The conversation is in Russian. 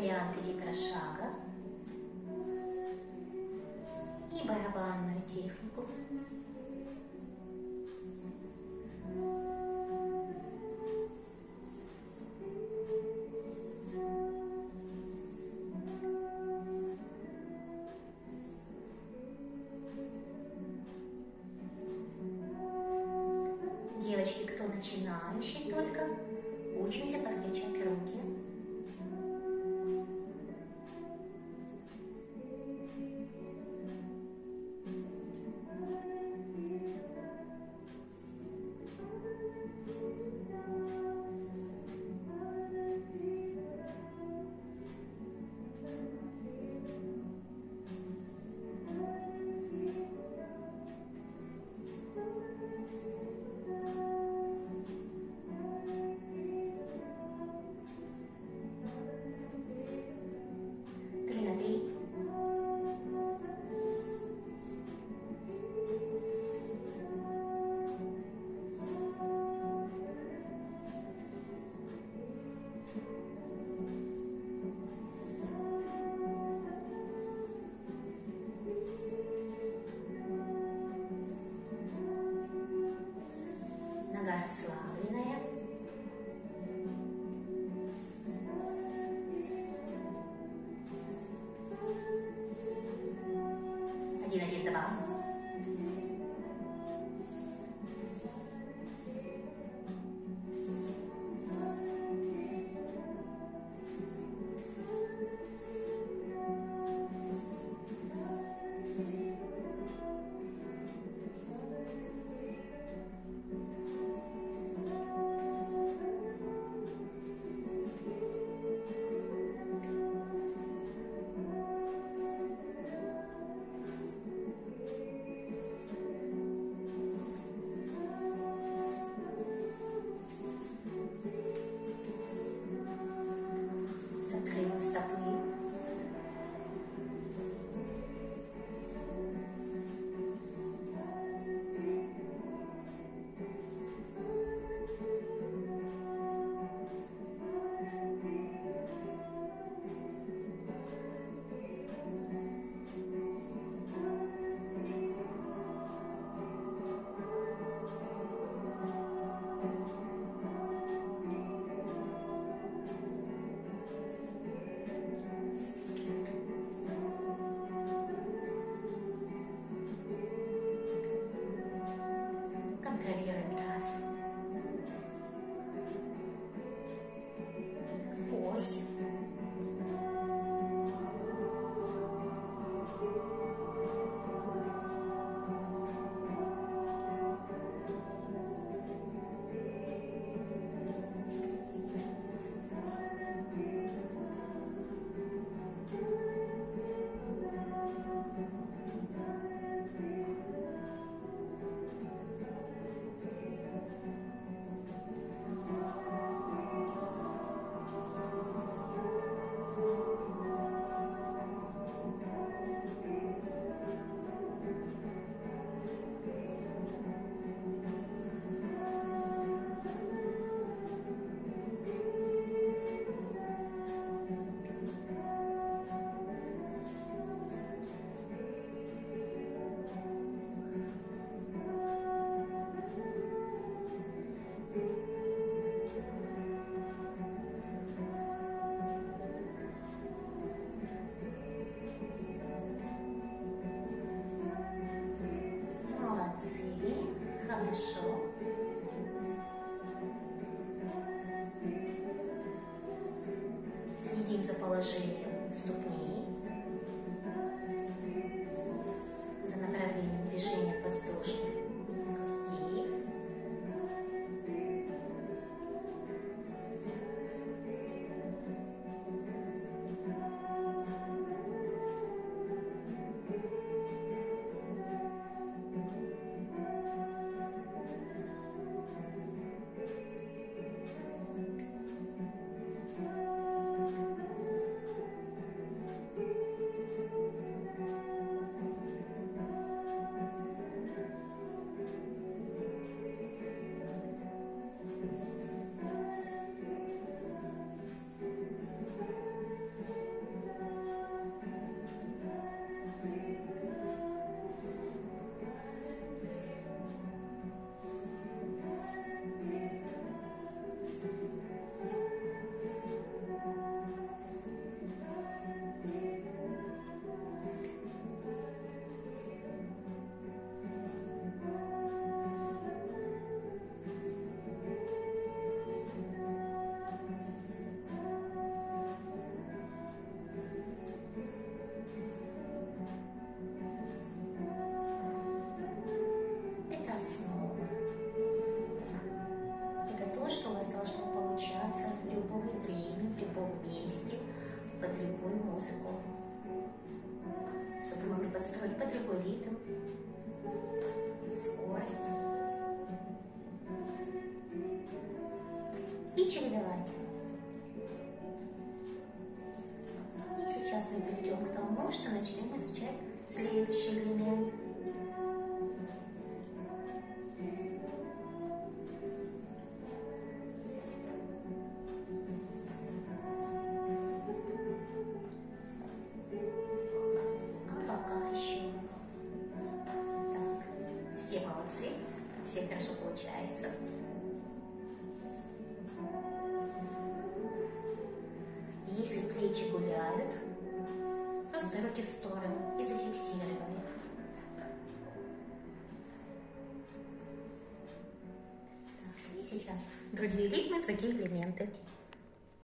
варианты гипершага и барабанную технику. Девочки, кто начинающий только, учимся подключать руки. selalu Lagi-lagi tebak хорошо. Следим за положением ступней, за направлением движения подвздошных. Что начнем изучать следующий элемент. А пока еще. Так, все молодцы, все хорошо получается. Если плечи гуляют, просто руки в сторону и зафиксированы. Так, и сейчас другие ритмы, другие элементы.